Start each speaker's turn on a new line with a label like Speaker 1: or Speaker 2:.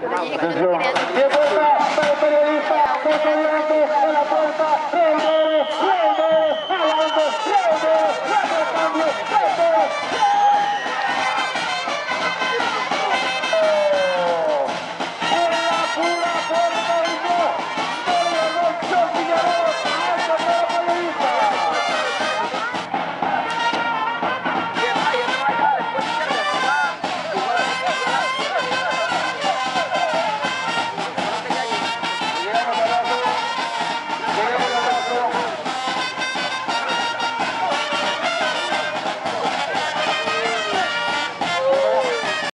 Speaker 1: Devolver!